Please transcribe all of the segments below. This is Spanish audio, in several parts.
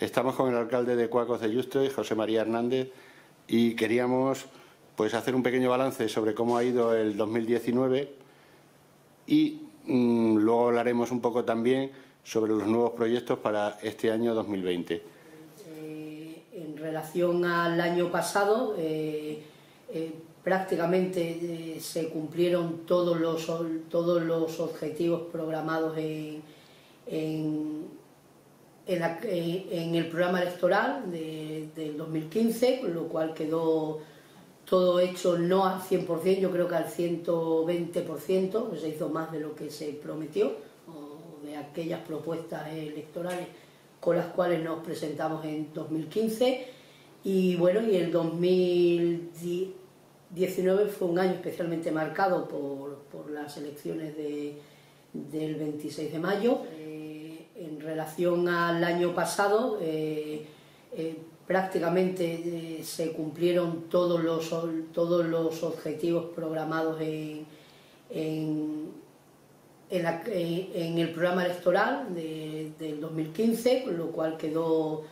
Estamos con el alcalde de Cuacos de Yuste, José María Hernández, y queríamos pues hacer un pequeño balance sobre cómo ha ido el 2019 y mm, luego hablaremos un poco también sobre los nuevos proyectos para este año 2020. Eh, en relación al año pasado, eh, eh, prácticamente se cumplieron todos los, todos los objetivos programados en, en, el programa electoral del 2015, con lo cual quedó todo hecho no al 100%, yo creo que al 120%, pues se hizo más de lo que se prometió, o de aquellas propuestas electorales con las cuales nos presentamos en 2015. Y bueno, y el 2019 fue un año especialmente marcado por, las elecciones del 26 de mayo. Eh, en relación al año pasado, eh, eh, prácticamente se cumplieron todos los, todos los objetivos programados en, en, el programa electoral del 2015, con lo cual quedó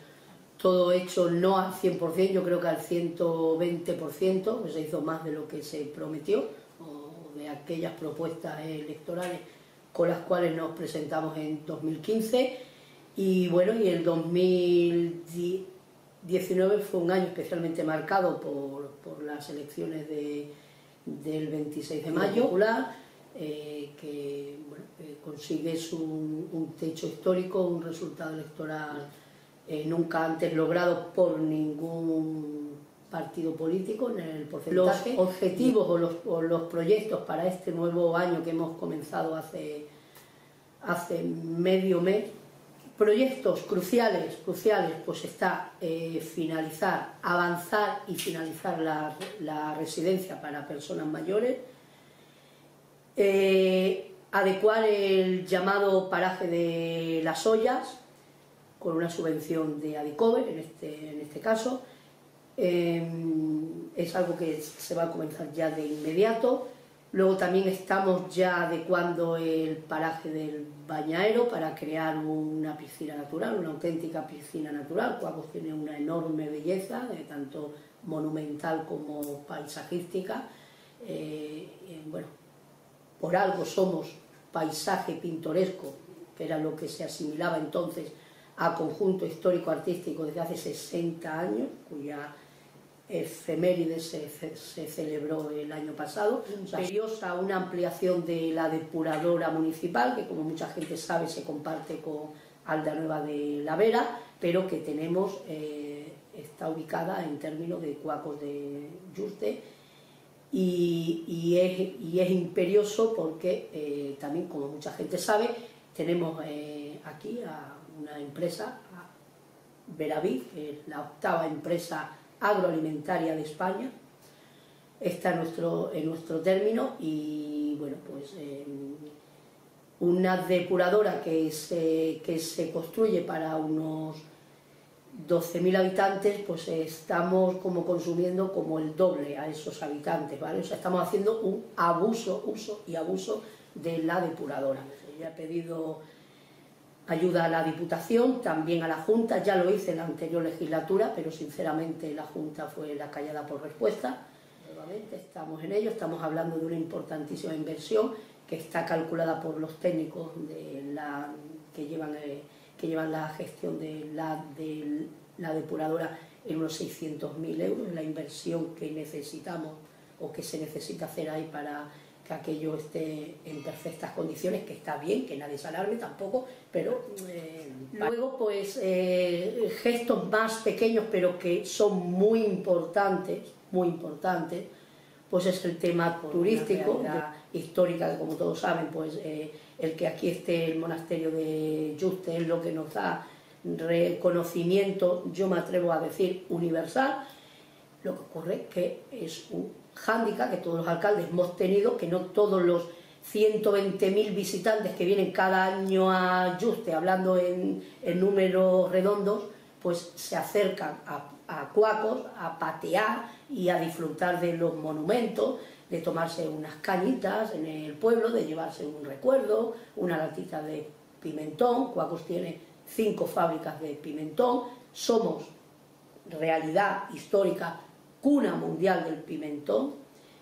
todo hecho no al 100%, yo creo que al 120%, pues se hizo más de lo que se prometió, o de aquellas propuestas electorales con las cuales nos presentamos en 2015. Y bueno, y el 2010 19 fue un año especialmente marcado por, las elecciones del 26 de mayo, eh, que consigue un, techo histórico, un resultado electoral eh, nunca antes logrado por ningún partido político en el porcentaje. Los objetivos o los, o los proyectos para este nuevo año que hemos comenzado hace, hace medio mes Proyectos cruciales, cruciales, pues está eh, finalizar, avanzar y finalizar la, residencia para personas mayores, eh, adecuar el llamado paraje de las ollas, con una subvención de Adicover en este, en este caso, eh, es algo que se va a comenzar ya de inmediato, Luego también estamos ya adecuando el paraje del bañaero para crear una piscina natural, una auténtica piscina natural. Cuacos tiene una enorme belleza, tanto monumental como paisajística. Eh, bueno, por algo somos paisaje pintoresco, que era lo que se asimilaba entonces a conjunto histórico-artístico desde hace 60 años, cuya efeméride se, se, celebró el año pasado, imperiosa una ampliación de la depuradora municipal, que como mucha gente sabe se comparte con Alda Nueva de la Vera, pero que tenemos, eh, está ubicada en términos de cuacos de Yuste, y, es, imperioso porque eh, también, como mucha gente sabe, tenemos eh, aquí a una empresa, Veraví, la octava empresa agroalimentaria de España, está en nuestro, término y bueno, pues em, una depuradora que se, que se construye para unos 12.000 habitantes, pues estamos como consumiendo como el doble a esos habitantes, ¿vale? O sea, estamos haciendo un abuso, uso y abuso de la depuradora. Ha pedido ayuda a la Diputación, también a la Junta, ya lo hice en la anterior legislatura, pero sinceramente la Junta fue la callada por respuesta. Nuevamente estamos en ello, estamos hablando de una importantísima inversión que está calculada por los técnicos de la, que, llevan, eh, que llevan la gestión de la, de la depuradora en unos 600.000 euros, la inversión que necesitamos o que se necesita hacer ahí para que aquello esté en perfectas condiciones, que está bien, que nadie se alarme tampoco, pero eh, luego pues eh, gestos más pequeños pero que son muy importantes, muy importantes, pues es el tema turístico, histórica, que como todos saben, pues eh, el que aquí esté el monasterio de Juste es lo que nos da reconocimiento, yo me atrevo a decir, universal, lo que ocurre que es un hándicap que todos los alcaldes hemos tenido, que no todos los 120.000 visitantes que vienen cada año a Yuste, hablando en, números redondos, pues se acercan a, Cuacos a patear y a disfrutar de los monumentos, de tomarse unas cañitas en el pueblo, de llevarse un recuerdo, una latita de pimentón. Cuacos tiene cinco fábricas de pimentón, somos realidad histórica, cuna mundial del pimentón,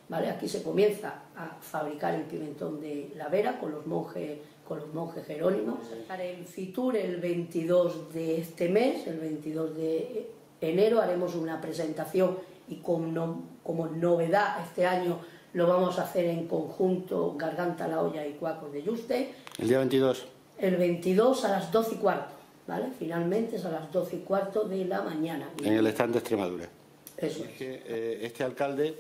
¿vale? Aquí se comienza a fabricar el pimentón de la Vera con los monjes, con los monjes jerónimos. En Fitur el 22 de este mes, el 22 de enero, haremos una presentación y como, como novedad este año lo vamos a hacer en conjunto Garganta La Olla y Cuacos de Yuste. ¿El día 22? El 22 a las 12 y cuarto, ¿vale? Finalmente es a las 12 y cuarto de la mañana. En el stand de Extremadura. Eso es. Eh, este alcalde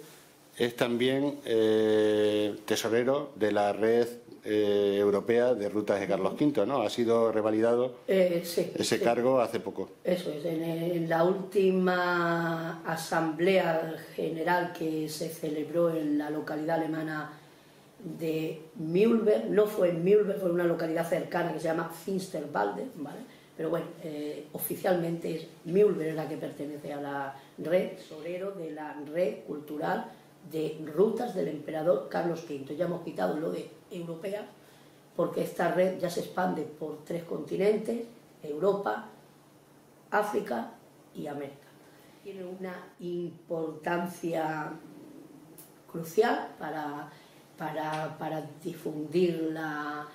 es también eh, tesorero de la red eh, europea de rutas de Carlos V, ¿no? Ha sido revalidado ese cargo hace poco. Eso es, en, la última asamblea general que se celebró en la localidad alemana de Mühlberg, no fue en Mühlberg, fue en una localidad cercana que se llama Finsterwalde, ¿vale? Pero bueno, oficialmente es Mühlberg la que pertenece a la red, tesorero de la red cultural de rutas del emperador Carlos V. Ya hemos quitado lo de europea, porque esta red ya se expande por tres continentes, Europa, África y América. Tiene una importancia crucial para, para, difundir la,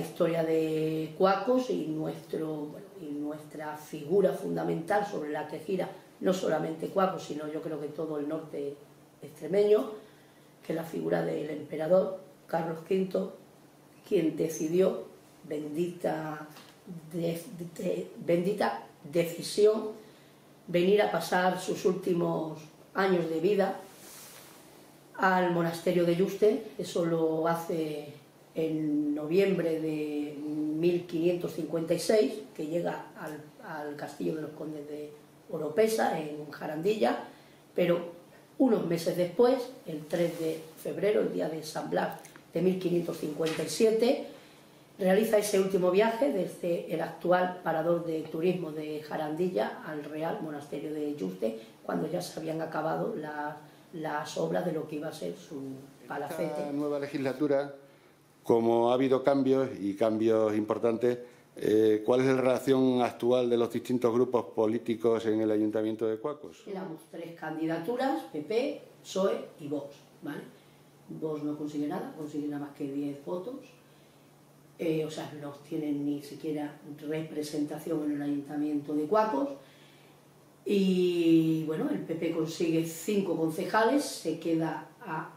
historia de Cuacos y, nuestro, y nuestra figura fundamental sobre la que gira no solamente Cuacos, sino yo creo que todo el norte extremeño, que es la figura del emperador Carlos V, quien decidió, bendita, bendita decisión, venir a pasar sus últimos años de vida al monasterio de Yuste, eso lo hace en noviembre de 1556, que llega al, al castillo de los condes de Oropesa, en Jarandilla, pero unos meses después, el 3 de febrero, el día de San Blas de 1557, realiza ese último viaje desde el actual parador de turismo de Jarandilla al Real Monasterio de Yuste, cuando ya se habían acabado las, obras de lo que iba a ser su palacete. Esta nueva legislatura, como ha habido cambios y cambios importantes, eh, ¿Cuál es la relación actual de los distintos grupos políticos en el Ayuntamiento de Cuacos? Tenemos tres candidaturas, PP, PSOE y Vox. ¿vale? Vox no consigue nada, consigue nada más que 10 votos. Eh, o sea, no tienen ni siquiera representación en el Ayuntamiento de Cuacos. Y bueno, el PP consigue 5 concejales, se queda a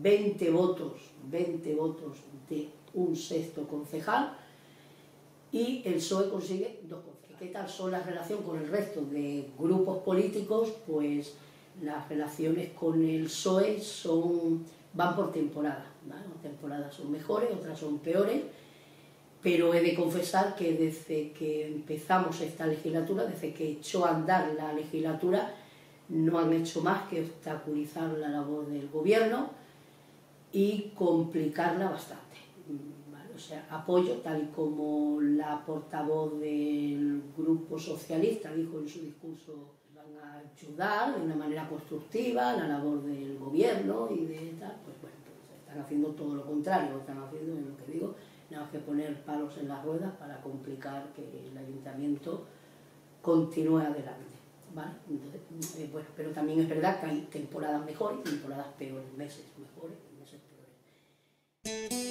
20 votos, 20 votos de un sexto concejal y el PSOE consigue dos ¿Qué tal son las relaciones con el resto de grupos políticos? Pues las relaciones con el PSOE son, van por temporada. ¿vale? Temporadas son mejores, otras son peores, pero he de confesar que desde que empezamos esta legislatura, desde que echó a andar la legislatura, no han hecho más que obstaculizar la labor del gobierno y complicarla bastante o sea, apoyo, tal y como la portavoz del Grupo Socialista dijo en su discurso, van a ayudar de una manera constructiva la labor del gobierno y de tal, pues bueno, pues están haciendo todo lo contrario, están haciendo en lo que digo, nada más que poner palos en las ruedas para complicar que el ayuntamiento continúe adelante. ¿Vale? Eh, bueno, pero también es verdad que hay temporadas mejores y temporadas peores, meses mejores y meses peores.